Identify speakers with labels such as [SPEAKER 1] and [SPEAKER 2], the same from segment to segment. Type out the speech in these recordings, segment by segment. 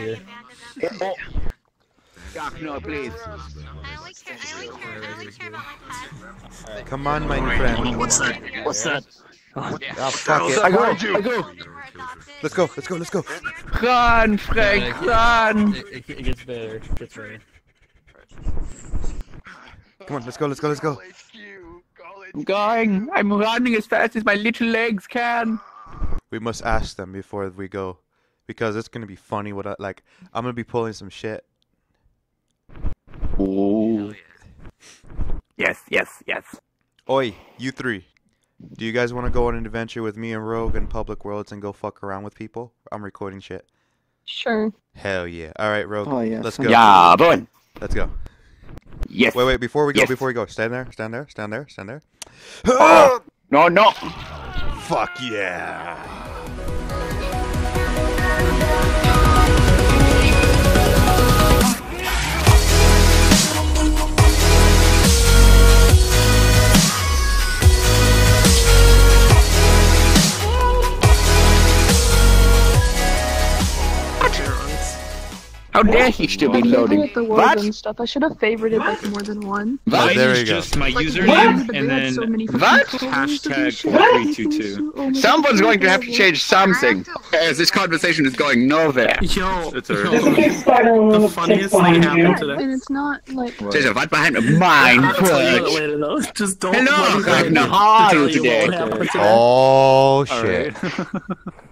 [SPEAKER 1] here.
[SPEAKER 2] Doc, no, please.
[SPEAKER 3] I only care. I only care. I only care about my pets.
[SPEAKER 4] Come on, my friend.
[SPEAKER 1] What's that? What's that?
[SPEAKER 4] Oh, fuck it.
[SPEAKER 2] I go, I go.
[SPEAKER 4] Let's go, let's go, let's go.
[SPEAKER 2] Run, Frank, run.
[SPEAKER 1] It, it, it gets better. It gets better.
[SPEAKER 4] Come on, let's go, let's go, let's go.
[SPEAKER 2] I'm going. I'm running as fast as my little legs can.
[SPEAKER 4] We must ask them before we go. Because it's gonna be funny what I, like, I'm gonna be pulling some shit.
[SPEAKER 2] Oh. Yes, yes, yes.
[SPEAKER 4] Oi, you three. Do you guys want to go on an adventure with me and Rogue in Public Worlds and go fuck around with people? I'm recording shit.
[SPEAKER 5] Sure.
[SPEAKER 4] Hell yeah. Alright, Rogue.
[SPEAKER 6] Oh, yeah.
[SPEAKER 4] Let's go.
[SPEAKER 2] Yeah, boy.
[SPEAKER 4] Let's go.
[SPEAKER 2] Yes.
[SPEAKER 4] Wait, wait, before we go,
[SPEAKER 2] Yes.
[SPEAKER 4] before we go, stand there, stand there, stand there, stand there.
[SPEAKER 2] Oh, no, no.
[SPEAKER 4] Fuck yeah.
[SPEAKER 2] How dare he still be loading?
[SPEAKER 5] the
[SPEAKER 2] What?
[SPEAKER 5] and stuff. I should have favorited like more than one.
[SPEAKER 4] Oh,
[SPEAKER 7] Mine
[SPEAKER 4] there
[SPEAKER 7] is
[SPEAKER 4] we go.
[SPEAKER 7] just my
[SPEAKER 5] Like,
[SPEAKER 7] username
[SPEAKER 5] why?
[SPEAKER 7] and then
[SPEAKER 5] so
[SPEAKER 2] What?
[SPEAKER 7] Hashtag
[SPEAKER 5] this shit.
[SPEAKER 7] 4322.
[SPEAKER 5] Oh
[SPEAKER 2] Someone's going to have to change something, as this conversation is going nowhere.
[SPEAKER 8] Yo,
[SPEAKER 7] It's
[SPEAKER 8] yo,
[SPEAKER 7] already-
[SPEAKER 8] the funniest thing happened today.
[SPEAKER 5] And it's not like
[SPEAKER 2] There's a what behind me? Mine,
[SPEAKER 8] I'll tell you that
[SPEAKER 2] Fudge.
[SPEAKER 8] later though. Just don't
[SPEAKER 2] Hello,
[SPEAKER 8] let me go
[SPEAKER 2] Ragnar.
[SPEAKER 8] to
[SPEAKER 2] How are you today?
[SPEAKER 8] today.
[SPEAKER 4] Oh shit.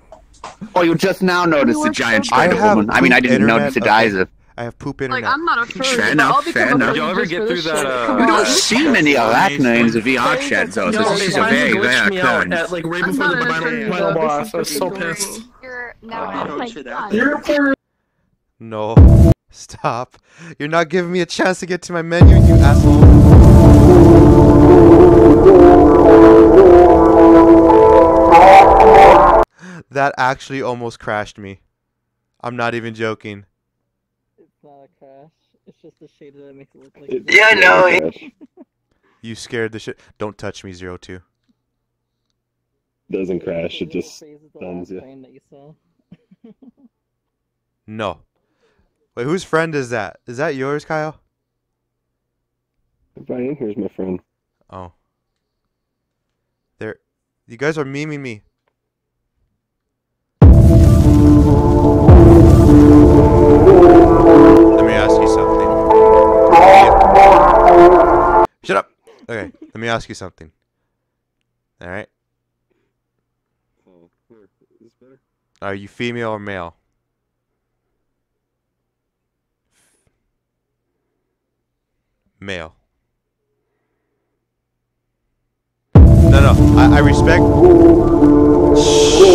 [SPEAKER 2] Oh, you just now noticed the giant
[SPEAKER 5] so
[SPEAKER 4] I
[SPEAKER 2] spider woman. I mean, I didn't
[SPEAKER 4] internet,
[SPEAKER 2] notice it
[SPEAKER 4] okay.
[SPEAKER 2] either.
[SPEAKER 4] I have poop internet.
[SPEAKER 5] like
[SPEAKER 4] internet.
[SPEAKER 5] I'm not a furry.
[SPEAKER 2] Fair
[SPEAKER 5] but
[SPEAKER 2] enough,
[SPEAKER 5] I'll become
[SPEAKER 2] fair enough.
[SPEAKER 7] Y'all ever get through that,
[SPEAKER 5] shit.
[SPEAKER 7] uh,
[SPEAKER 2] You don't see many arachnids in VR
[SPEAKER 8] Yo,
[SPEAKER 2] chat zones.
[SPEAKER 8] Yo,
[SPEAKER 2] This is a very rare
[SPEAKER 8] me
[SPEAKER 2] occurrence.
[SPEAKER 8] at like right
[SPEAKER 5] I'm
[SPEAKER 8] before the
[SPEAKER 5] not a
[SPEAKER 8] final,
[SPEAKER 5] furry,
[SPEAKER 8] final
[SPEAKER 5] though.
[SPEAKER 8] boss.
[SPEAKER 5] This
[SPEAKER 8] I was
[SPEAKER 5] is
[SPEAKER 8] so
[SPEAKER 5] adorable.
[SPEAKER 8] pissed.
[SPEAKER 3] You're no.
[SPEAKER 5] Oh my
[SPEAKER 4] No. Stop. You're not giving me a chance to get to my menu, you asshole. That actually almost crashed me. I'm not even joking.
[SPEAKER 1] It's not a crash. It's just the shader that makes it look like.
[SPEAKER 2] Yeah, no.
[SPEAKER 4] You scared the shit. Don't touch me, Zero Two.
[SPEAKER 6] Doesn't crash, it just
[SPEAKER 1] Phase of the
[SPEAKER 6] stuns you.
[SPEAKER 1] frame that you saw.
[SPEAKER 4] No. Wait, whose friend is that? Is that yours, Kyle?
[SPEAKER 6] Brian, here's my friend.
[SPEAKER 4] Oh. There. You guys are memeing me. Shut up. Okay, let me ask you something. All right.
[SPEAKER 6] Oh, here. Is this better?
[SPEAKER 4] Are you female or male? Male. No, no. I, I respect.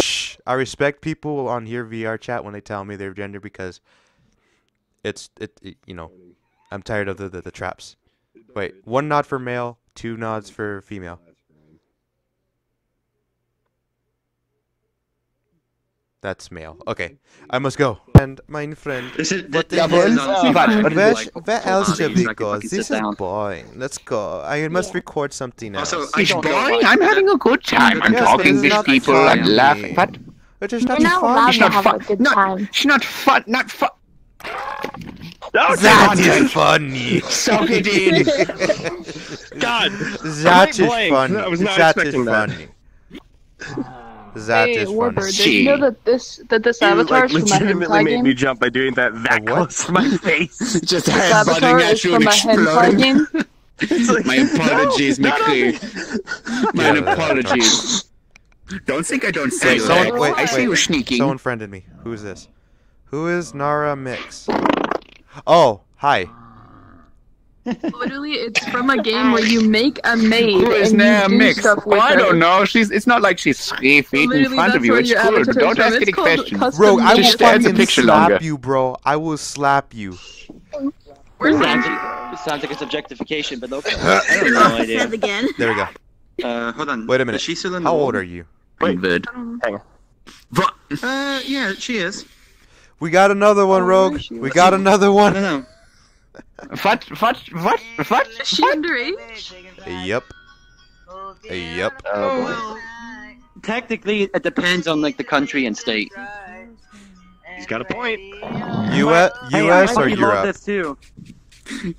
[SPEAKER 4] Shh. I respect people on here VR chat when they tell me their gender because it's it, it you know I'm tired of the, the the traps. Wait, one nod for male, two nods for female. That's male. Okay, I must go. And my friend,
[SPEAKER 7] Is it?
[SPEAKER 4] What the
[SPEAKER 7] this
[SPEAKER 4] hell?
[SPEAKER 7] is not-
[SPEAKER 2] What? What is
[SPEAKER 4] where, where else should we
[SPEAKER 2] so I can
[SPEAKER 4] go? This is
[SPEAKER 2] down.
[SPEAKER 4] boring. Let's go. I must record something else.
[SPEAKER 7] Also,
[SPEAKER 2] it's boring. I'm having a good time. I'm
[SPEAKER 4] Yes,
[SPEAKER 2] talking with people.
[SPEAKER 4] funny.
[SPEAKER 2] I'm laughing. But
[SPEAKER 4] it is
[SPEAKER 5] You're
[SPEAKER 4] not
[SPEAKER 5] not
[SPEAKER 4] fun.
[SPEAKER 2] It's not fun.
[SPEAKER 5] a
[SPEAKER 2] No, it's not fun. Not fun.
[SPEAKER 4] That is funny.
[SPEAKER 2] Suck it in.
[SPEAKER 7] God.
[SPEAKER 4] That
[SPEAKER 7] Point
[SPEAKER 4] is
[SPEAKER 7] blank.
[SPEAKER 4] funny.
[SPEAKER 7] I was not
[SPEAKER 4] That is
[SPEAKER 7] expecting that.
[SPEAKER 4] funny. That
[SPEAKER 5] hey,
[SPEAKER 4] is
[SPEAKER 5] Warbird,
[SPEAKER 4] funny.
[SPEAKER 5] did you know that this that this
[SPEAKER 8] You
[SPEAKER 5] avatar
[SPEAKER 8] like
[SPEAKER 5] is from
[SPEAKER 8] legitimately
[SPEAKER 5] hentai
[SPEAKER 8] made
[SPEAKER 5] game?
[SPEAKER 8] me jump by doing that that
[SPEAKER 4] A what?
[SPEAKER 8] close to my face.
[SPEAKER 2] Just
[SPEAKER 5] This avatar
[SPEAKER 2] headbutting
[SPEAKER 5] is
[SPEAKER 2] at you
[SPEAKER 5] from
[SPEAKER 2] and
[SPEAKER 5] hentai
[SPEAKER 2] exploding.
[SPEAKER 5] game.
[SPEAKER 8] Like,
[SPEAKER 2] My apologies,
[SPEAKER 8] no, not on
[SPEAKER 2] McCree. My
[SPEAKER 4] Yeah,
[SPEAKER 2] apologies. Don't think I don't see
[SPEAKER 4] Wait,
[SPEAKER 2] you.
[SPEAKER 4] someone,
[SPEAKER 2] there.
[SPEAKER 4] wait,
[SPEAKER 2] I see
[SPEAKER 4] wait.
[SPEAKER 2] you sneaking.
[SPEAKER 4] Someone friended me. Who is this? Who is Nara Mix? Oh, hi.
[SPEAKER 5] Literally, it's from a game where you make a maid
[SPEAKER 2] Who is
[SPEAKER 5] and you
[SPEAKER 2] Naya
[SPEAKER 5] do
[SPEAKER 2] Mix?
[SPEAKER 5] stuff
[SPEAKER 2] Oh,
[SPEAKER 5] with
[SPEAKER 2] I
[SPEAKER 5] her.
[SPEAKER 2] don't know. She's. It's not like she's three feet in front of you. It's
[SPEAKER 5] your
[SPEAKER 2] cool. don't ask any questions.
[SPEAKER 4] Bro, I will
[SPEAKER 2] Just stare the
[SPEAKER 4] fucking
[SPEAKER 2] picture
[SPEAKER 4] slap
[SPEAKER 2] longer.
[SPEAKER 4] you, bro. I will slap you.
[SPEAKER 5] Where's
[SPEAKER 1] Sounds
[SPEAKER 5] Angie?
[SPEAKER 1] like, it sounds like it's objectification, but okay. I have no idea.
[SPEAKER 3] again.
[SPEAKER 4] There we go.
[SPEAKER 7] Uh, hold on.
[SPEAKER 4] Wait a minute.
[SPEAKER 7] Is she still in
[SPEAKER 4] How
[SPEAKER 7] wall?
[SPEAKER 4] old are you?
[SPEAKER 2] Wait, good.
[SPEAKER 7] What? Uh, yeah, she is.
[SPEAKER 4] We got another one,
[SPEAKER 5] oh,
[SPEAKER 4] Rogue.
[SPEAKER 5] where is she?
[SPEAKER 4] We got another one.
[SPEAKER 7] don't know.
[SPEAKER 2] What? What? What? What?
[SPEAKER 5] Is she underage?
[SPEAKER 4] Yep. Yep.
[SPEAKER 1] Oh, Technically, it depends on like the country and state.
[SPEAKER 2] He's got a point.
[SPEAKER 4] U.S.
[SPEAKER 8] Hey, I
[SPEAKER 4] US or
[SPEAKER 8] might
[SPEAKER 4] Europe?
[SPEAKER 8] this too.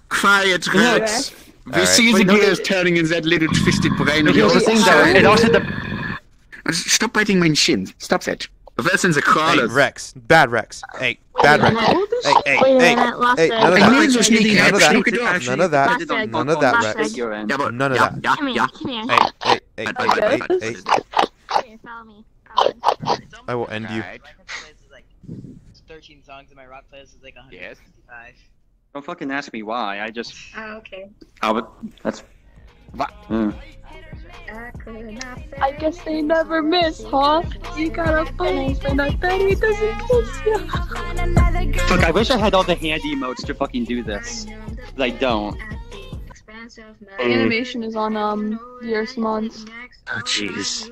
[SPEAKER 7] Quiet, Rex.
[SPEAKER 4] All
[SPEAKER 2] We
[SPEAKER 4] right.
[SPEAKER 2] see the
[SPEAKER 7] no,
[SPEAKER 2] gears turning in that little twisted brain of yours.
[SPEAKER 7] it also the
[SPEAKER 2] Stop biting my shin. Stop that. That's in the
[SPEAKER 4] Hey. Rex. Bad Rex. Hey, bad Rex. Hey, hey,
[SPEAKER 3] Wait a
[SPEAKER 4] hey,
[SPEAKER 3] minute, lost
[SPEAKER 4] hey,
[SPEAKER 3] it.
[SPEAKER 4] none of
[SPEAKER 2] I
[SPEAKER 4] that.
[SPEAKER 2] need to sneak
[SPEAKER 4] None of that.
[SPEAKER 2] Sneak it off.
[SPEAKER 4] None of that.
[SPEAKER 3] Lost it.
[SPEAKER 4] None of that,
[SPEAKER 3] Lost
[SPEAKER 4] Rex.
[SPEAKER 3] it.
[SPEAKER 2] Yeah, but
[SPEAKER 4] None of
[SPEAKER 2] yeah,
[SPEAKER 4] that.
[SPEAKER 2] Yeah,
[SPEAKER 3] Come here,
[SPEAKER 2] yeah.
[SPEAKER 3] come here.
[SPEAKER 4] Hey, hey, hey,
[SPEAKER 2] Bye,
[SPEAKER 4] hey,
[SPEAKER 2] bye,
[SPEAKER 4] hey,
[SPEAKER 2] bye,
[SPEAKER 4] hey.
[SPEAKER 3] Come here, follow me. Follow me.
[SPEAKER 4] I will end you.
[SPEAKER 9] My playlist is like 13 songs, and my rock playlist is like 155.
[SPEAKER 8] Don't fucking ask me why. I just.
[SPEAKER 3] Oh, okay.
[SPEAKER 8] Oh, but that's. Hmm.
[SPEAKER 5] I guess they never miss, huh? You got a phone, and I bet he doesn't kiss you.
[SPEAKER 8] Fuck, I wish I had all the handy emotes to fucking do this. But I don't.
[SPEAKER 5] The animation is on um Yearsimons.
[SPEAKER 7] Oh, jeez.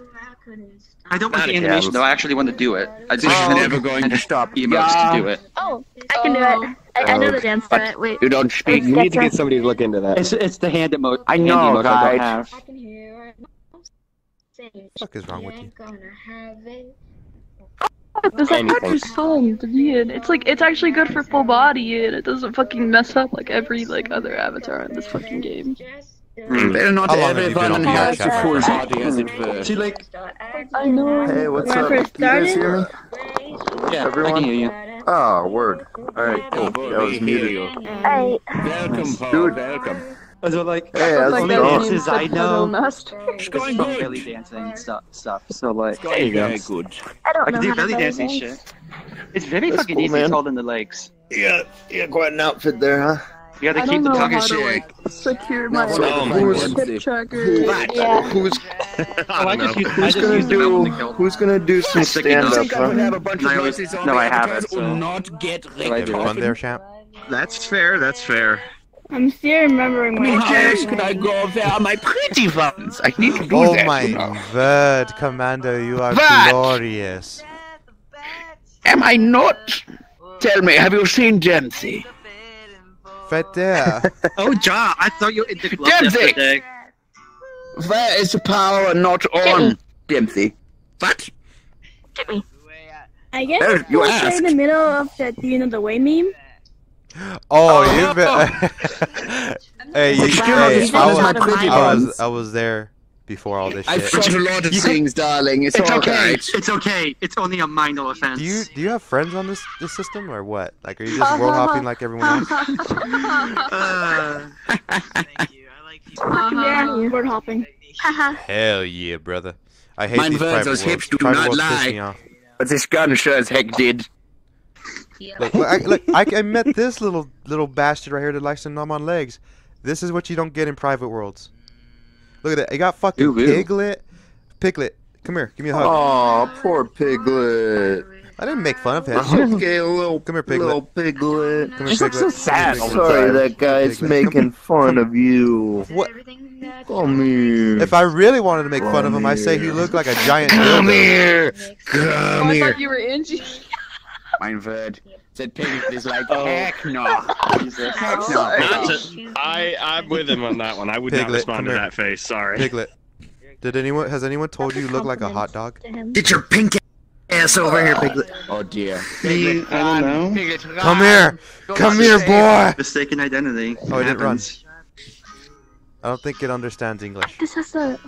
[SPEAKER 8] I don't want
[SPEAKER 7] Not
[SPEAKER 8] the
[SPEAKER 7] again.
[SPEAKER 8] animation though. I actually want to do it. I just
[SPEAKER 2] This is
[SPEAKER 8] need
[SPEAKER 2] never going to stop.
[SPEAKER 8] emotes to do it.
[SPEAKER 3] Oh, I can do it. I, I know the dance to it. Wait.
[SPEAKER 6] You don't speak. You need to get somebody to look into that.
[SPEAKER 8] It's it's the hand emote.
[SPEAKER 6] I
[SPEAKER 8] hand
[SPEAKER 6] know,
[SPEAKER 8] emotes I have.
[SPEAKER 3] I can hear it.
[SPEAKER 4] fuck is wrong with you?
[SPEAKER 3] Gonna have it.
[SPEAKER 5] There's that
[SPEAKER 6] Anything.
[SPEAKER 5] extra song, It's like it's actually good for full body and it doesn't fucking mess up like every like other avatar in this fucking game.
[SPEAKER 8] Hmm.
[SPEAKER 2] Well, not
[SPEAKER 4] How long have you been
[SPEAKER 2] everyone
[SPEAKER 4] on
[SPEAKER 2] has
[SPEAKER 4] VR
[SPEAKER 2] a
[SPEAKER 4] chat?
[SPEAKER 2] full body, as.
[SPEAKER 7] See, like,
[SPEAKER 5] I know.
[SPEAKER 6] Hey, what's
[SPEAKER 3] When I
[SPEAKER 6] up?
[SPEAKER 3] first
[SPEAKER 6] You guys hear me?
[SPEAKER 8] Yeah, I
[SPEAKER 6] Everyone?
[SPEAKER 8] can hear you.
[SPEAKER 6] Oh, word. Alright, cool. That was muted.
[SPEAKER 3] Hey.
[SPEAKER 2] Welcome, Paul.
[SPEAKER 6] Dude.
[SPEAKER 2] Welcome.
[SPEAKER 8] So like,
[SPEAKER 6] Hey, how's
[SPEAKER 5] like
[SPEAKER 6] it
[SPEAKER 5] that
[SPEAKER 6] going?
[SPEAKER 5] game
[SPEAKER 8] Dances I know.
[SPEAKER 5] Puzzle
[SPEAKER 8] it's
[SPEAKER 2] going
[SPEAKER 8] from
[SPEAKER 2] good.
[SPEAKER 8] belly dancing and stuff. Stuff. So like,
[SPEAKER 2] There you
[SPEAKER 8] go.
[SPEAKER 2] Good.
[SPEAKER 3] I don't
[SPEAKER 8] I
[SPEAKER 3] know
[SPEAKER 8] can do
[SPEAKER 3] how to
[SPEAKER 8] belly
[SPEAKER 3] play
[SPEAKER 8] dancing
[SPEAKER 3] this.
[SPEAKER 8] shit. It's very
[SPEAKER 6] That's
[SPEAKER 8] fucking
[SPEAKER 6] cool,
[SPEAKER 8] easy
[SPEAKER 6] man.
[SPEAKER 8] to hold in the legs.
[SPEAKER 6] Yeah, yeah, quite an outfit there, huh?
[SPEAKER 8] You gotta
[SPEAKER 5] don't
[SPEAKER 8] keep the
[SPEAKER 5] know
[SPEAKER 8] tongue
[SPEAKER 5] how
[SPEAKER 8] in
[SPEAKER 5] to
[SPEAKER 8] check.
[SPEAKER 5] like secure my
[SPEAKER 6] So,
[SPEAKER 2] Oh my
[SPEAKER 6] who's,
[SPEAKER 2] God.
[SPEAKER 5] hip tracker.
[SPEAKER 3] Yeah.
[SPEAKER 6] who's,
[SPEAKER 8] Oh, I just use, I
[SPEAKER 6] who's
[SPEAKER 8] just
[SPEAKER 6] gonna
[SPEAKER 8] use the mountain
[SPEAKER 6] do
[SPEAKER 8] to
[SPEAKER 6] who's gonna do some
[SPEAKER 8] Stick it up.
[SPEAKER 6] stand up,
[SPEAKER 2] think I
[SPEAKER 6] huh?
[SPEAKER 2] have a bunch
[SPEAKER 8] No,
[SPEAKER 2] of
[SPEAKER 8] I-
[SPEAKER 2] voices on
[SPEAKER 8] no,
[SPEAKER 2] the
[SPEAKER 8] I haven't,
[SPEAKER 2] avatars
[SPEAKER 8] so-
[SPEAKER 2] not get
[SPEAKER 8] I
[SPEAKER 4] You
[SPEAKER 2] wrecked.
[SPEAKER 8] do.
[SPEAKER 4] have fun there, champ?
[SPEAKER 7] that's fair. That's fair.
[SPEAKER 3] I'm still remembering my
[SPEAKER 2] How else could I go there, my pretty ones? I need to do
[SPEAKER 4] Oh
[SPEAKER 2] that.
[SPEAKER 4] my
[SPEAKER 2] you know.
[SPEAKER 4] word, Commando, you are
[SPEAKER 2] What?
[SPEAKER 4] glorious.
[SPEAKER 2] Am I not? Tell me, have you seen Dempsey?
[SPEAKER 4] Right there.
[SPEAKER 8] Oh, Ja, I thought you were in the club
[SPEAKER 2] Dempsey!
[SPEAKER 8] yesterday.
[SPEAKER 2] Where is the power not on, Dempsey? What?
[SPEAKER 3] Get me.
[SPEAKER 10] I guess
[SPEAKER 2] There, you
[SPEAKER 10] closer in
[SPEAKER 2] asked.
[SPEAKER 10] the middle of the Do you know the way meme?
[SPEAKER 4] Oh, oh. you've been. hey, you, hey, I was, I was. I was there before all this
[SPEAKER 2] I've
[SPEAKER 4] shit.
[SPEAKER 2] thought a lot of
[SPEAKER 8] You-
[SPEAKER 2] things, darling. It's,
[SPEAKER 8] It's
[SPEAKER 2] all
[SPEAKER 8] okay.
[SPEAKER 2] right.
[SPEAKER 8] It's okay. It's only a minor offense.
[SPEAKER 4] Do you do you have friends on this this system or what? Like, are you just world hopping like everyone else?
[SPEAKER 8] Uh,
[SPEAKER 9] Thank you. I like people.
[SPEAKER 10] Yeah, word hopping.
[SPEAKER 4] Hell yeah, brother. I hate
[SPEAKER 2] Mein
[SPEAKER 4] these
[SPEAKER 2] Wort,
[SPEAKER 4] private
[SPEAKER 2] those
[SPEAKER 4] worlds.
[SPEAKER 2] hips do
[SPEAKER 4] private
[SPEAKER 2] not lie.
[SPEAKER 4] me.
[SPEAKER 2] But this gun sure as heck did.
[SPEAKER 4] Look, look, I, look, I, I met this little little bastard right here that likes to numb on legs. This is what you don't get in private worlds. Look at that. I got fucking
[SPEAKER 8] Ooh, ooh.
[SPEAKER 4] Piglet. Piglet, come here. Give me a hug.
[SPEAKER 6] Aw, poor piglet.
[SPEAKER 4] I didn't make fun of him.
[SPEAKER 6] Okay, little,
[SPEAKER 4] Come here, Piglet.
[SPEAKER 6] little piglet.
[SPEAKER 4] Come here, Piglet.
[SPEAKER 6] so sad.
[SPEAKER 4] Come here,
[SPEAKER 6] Sorry, that guy's
[SPEAKER 4] Piglet.
[SPEAKER 6] making fun of you.
[SPEAKER 4] What?
[SPEAKER 6] Come here.
[SPEAKER 4] If I really wanted to make fun of him, I say he looked like a giant
[SPEAKER 2] Come
[SPEAKER 4] dildo.
[SPEAKER 2] here!
[SPEAKER 5] Oh,
[SPEAKER 2] Come
[SPEAKER 5] I
[SPEAKER 2] here!
[SPEAKER 5] thought you were Angie.
[SPEAKER 2] Mein Wort. That piglet is like,
[SPEAKER 7] Oh.
[SPEAKER 2] heck no.
[SPEAKER 8] Jesus.
[SPEAKER 2] Heck no.
[SPEAKER 7] Not to, I I'm with him on that one. I would not
[SPEAKER 4] Piglet,
[SPEAKER 7] respond to
[SPEAKER 4] here.
[SPEAKER 7] that face. Sorry.
[SPEAKER 4] Piglet. Did anyone has anyone told you you look like a hot dog?
[SPEAKER 2] Get your pink ass over here, piglet. Oh dear.
[SPEAKER 7] Me, I don't know.
[SPEAKER 2] Piglet.
[SPEAKER 4] Come here.
[SPEAKER 2] Go
[SPEAKER 4] Come here,
[SPEAKER 2] save.
[SPEAKER 4] boy.
[SPEAKER 8] Mistaken identity.
[SPEAKER 4] Oh, it didn't run. I don't think it understands English.
[SPEAKER 3] This has the.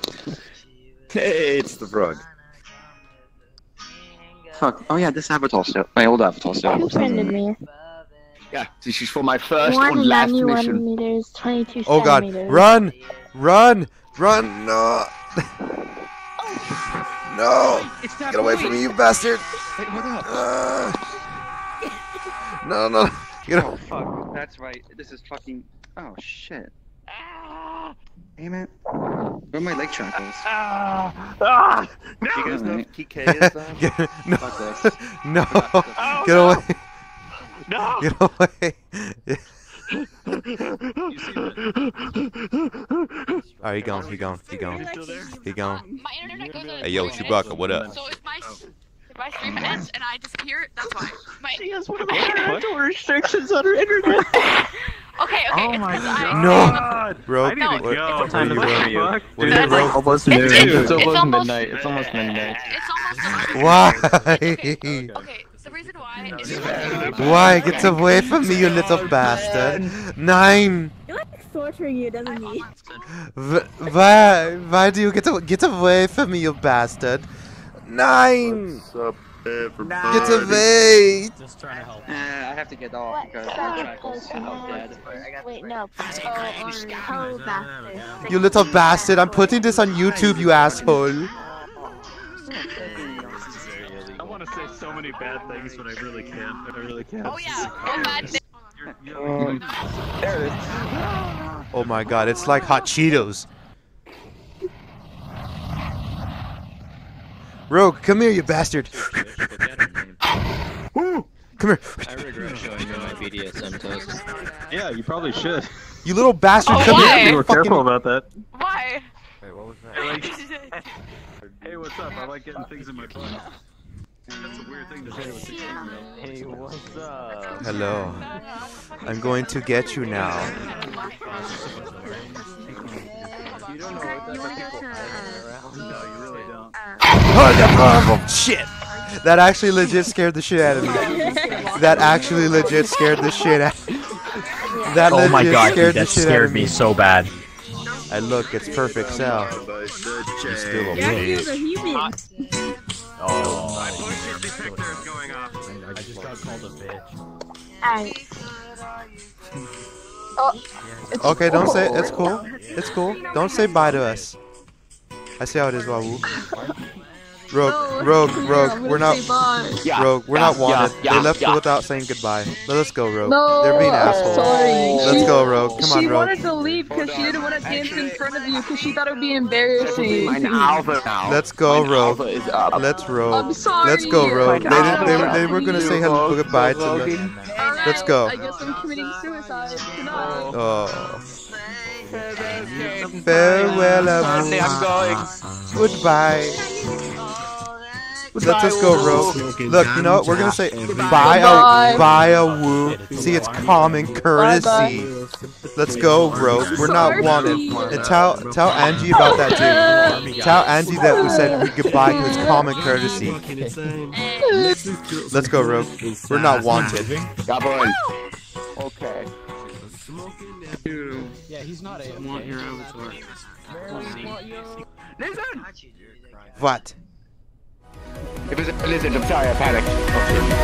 [SPEAKER 6] Hey, it's the frog.
[SPEAKER 8] Fuck. Oh yeah, this avatar still. My old avatar still.
[SPEAKER 3] Who friended me?
[SPEAKER 2] Yeah, this is for my first
[SPEAKER 3] One
[SPEAKER 2] and last
[SPEAKER 3] ninety-one
[SPEAKER 2] mission.
[SPEAKER 3] meters, twenty-two
[SPEAKER 4] Oh god.
[SPEAKER 3] centimeters.
[SPEAKER 4] Run! Run! Run! No! no! Get away from me, you bastard!
[SPEAKER 8] Wait, what up?
[SPEAKER 4] Uh, no, no. Get
[SPEAKER 8] Oh
[SPEAKER 4] away.
[SPEAKER 8] fuck. That's right. This is fucking. Oh shit. Damn it. Where are my leg shackles?
[SPEAKER 7] Ah,
[SPEAKER 6] You guys know
[SPEAKER 8] Alright.
[SPEAKER 6] what is, though?
[SPEAKER 4] Get, no.
[SPEAKER 8] Fuck this.
[SPEAKER 4] no.
[SPEAKER 7] Oh,
[SPEAKER 4] Get
[SPEAKER 7] no.
[SPEAKER 4] away.
[SPEAKER 7] no.
[SPEAKER 4] Get away. Alright, he gone. He gone. He gone.
[SPEAKER 7] still there?
[SPEAKER 4] He gone.
[SPEAKER 11] My internet goes out.
[SPEAKER 4] Hey, yo, Chewbacca, what up?
[SPEAKER 11] So if my if I stream ends and I disappear, that's why. My
[SPEAKER 12] She has one of the parental restrictions on her internet.
[SPEAKER 11] Okay, okay.
[SPEAKER 7] Oh
[SPEAKER 11] it's
[SPEAKER 7] my
[SPEAKER 11] 'cause I-
[SPEAKER 4] No.
[SPEAKER 7] god.
[SPEAKER 4] Bro,
[SPEAKER 7] I need to
[SPEAKER 11] No,
[SPEAKER 7] go.
[SPEAKER 11] it's
[SPEAKER 7] What
[SPEAKER 11] time
[SPEAKER 7] are
[SPEAKER 11] to
[SPEAKER 7] you, bro?
[SPEAKER 11] for you.
[SPEAKER 7] Dude.
[SPEAKER 4] is it, bro?
[SPEAKER 12] Almost
[SPEAKER 11] It's-
[SPEAKER 12] noon.
[SPEAKER 11] it's-
[SPEAKER 12] It's
[SPEAKER 11] it's
[SPEAKER 12] almost
[SPEAKER 11] almost-
[SPEAKER 12] midnight. It's almost midnight.
[SPEAKER 11] It's almost.
[SPEAKER 4] Why?
[SPEAKER 11] Okay, so reason why is
[SPEAKER 4] Why? Get away from me, you little bastard. Nine.
[SPEAKER 10] He likes torturing you, doesn't he?
[SPEAKER 4] Why? Why do you get a- get away from me, you bastard? Nine. Get away.
[SPEAKER 13] Just trying to help.
[SPEAKER 8] Uh, I have to get off because my shackles are dead.
[SPEAKER 3] Wait, no. Oh, oh, bastard.
[SPEAKER 4] You little bastard. I'm putting this on YouTube, you asshole.
[SPEAKER 6] I want to say so many bad things, but I really can't. I really can't.
[SPEAKER 11] Oh yeah, oh bad thing.
[SPEAKER 1] Um, there it is.
[SPEAKER 4] Oh my god, it's like hot Cheetos. Rogue, come here, you bastard. Come here.
[SPEAKER 12] I regret showing you my BDSM toast.
[SPEAKER 6] Yeah, you probably should.
[SPEAKER 4] You little bastard,
[SPEAKER 11] Oh,
[SPEAKER 4] come
[SPEAKER 11] why?
[SPEAKER 4] here.
[SPEAKER 6] Be more
[SPEAKER 4] Fucking-
[SPEAKER 6] careful about that.
[SPEAKER 11] Why?
[SPEAKER 12] Wait, what was that?
[SPEAKER 6] Hey, like, hey, what's up? I like getting things in my butt. That's a weird thing to say with 16 year.
[SPEAKER 12] Hey, what's up?
[SPEAKER 4] Hello. I'm going to get you now.
[SPEAKER 12] You don't know what that's like people hiding around.
[SPEAKER 4] shit. That actually legit scared the shit out of me. That actually legit scared the shit out. of me. That
[SPEAKER 13] Oh my
[SPEAKER 4] legit
[SPEAKER 13] god, dude,
[SPEAKER 4] scared
[SPEAKER 13] that
[SPEAKER 4] the
[SPEAKER 13] scared
[SPEAKER 4] of
[SPEAKER 13] me so bad.
[SPEAKER 4] And look, it's perfect cell. You still a
[SPEAKER 10] Yeah, he's
[SPEAKER 4] bitch.
[SPEAKER 10] a human.
[SPEAKER 13] Oh.
[SPEAKER 6] My voice detector is going off.
[SPEAKER 13] I just got called a bitch.
[SPEAKER 3] Alright. Oh.
[SPEAKER 4] Okay, don't say it's cool. It's cool. Don't say bye to us. I see how it is, Wawu. Rogue, Rogue, Rogue, we're not
[SPEAKER 5] Yeah.
[SPEAKER 4] Rogue, we're not wanted.
[SPEAKER 5] yeah,
[SPEAKER 4] They left
[SPEAKER 5] yeah.
[SPEAKER 4] without saying goodbye. Let us go, Rogue.
[SPEAKER 5] No,
[SPEAKER 4] They're being assholes.
[SPEAKER 5] sorry.
[SPEAKER 4] Let's
[SPEAKER 5] She-
[SPEAKER 4] go, Rogue. Come on,
[SPEAKER 5] she
[SPEAKER 4] Rogue.
[SPEAKER 5] wanted to leave because she didn't want to dance in front of you because she thought it would be embarrassing.
[SPEAKER 4] Let's go, Rogue. Let's Rogue.
[SPEAKER 5] I'm sorry.
[SPEAKER 4] Let's go, Rogue. They, didn't, they, were, they were gonna say hello, goodbye to me. Let's go.
[SPEAKER 5] I guess I'm committing suicide tonight.
[SPEAKER 4] Oh. Farewell,
[SPEAKER 5] Sunday, I'm
[SPEAKER 4] Abu. Goodbye. Let us just go, Rogue. Look, you know what? We're gonna say bye, oh,
[SPEAKER 5] Bye.
[SPEAKER 4] a bye, a woo. See, it's common courtesy. Let's go, Rogue. We're not wanted. And tell tell Angie about that too. Tell Angie that we said we goodbye because it's common courtesy. Let's go, Rogue. We're not wanted.
[SPEAKER 14] Okay.
[SPEAKER 13] Yeah, he's not a.
[SPEAKER 6] Want your avatar.
[SPEAKER 2] Listen!
[SPEAKER 4] What?
[SPEAKER 14] It was a lizard. I'm sorry. I panicked.